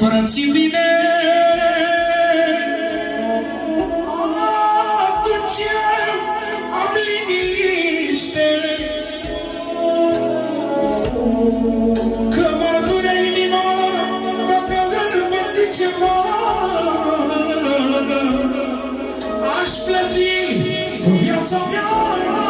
Frății bine. Atunci am liniște Că m-ar durea inima Dacă ar păți ceva Aș plăti cu viața mea.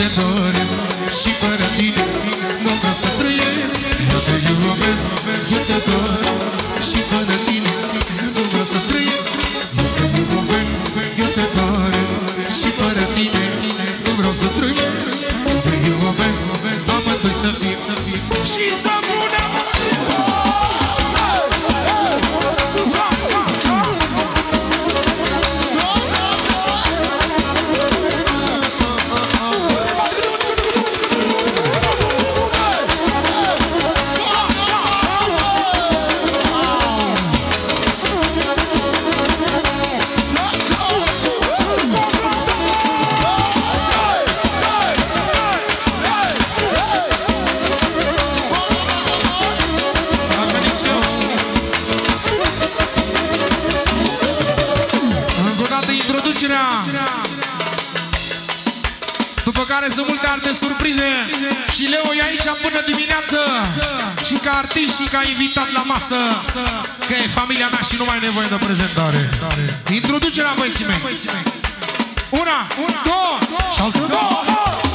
te doresc Și fără tine multe surprize. Și Leo e aici până dimineață. Și ca artist și ca invitat la masă. Că e familia mea și nu mai nevoie de prezentare. Introducerea băieții mei. Una, două, și altă două.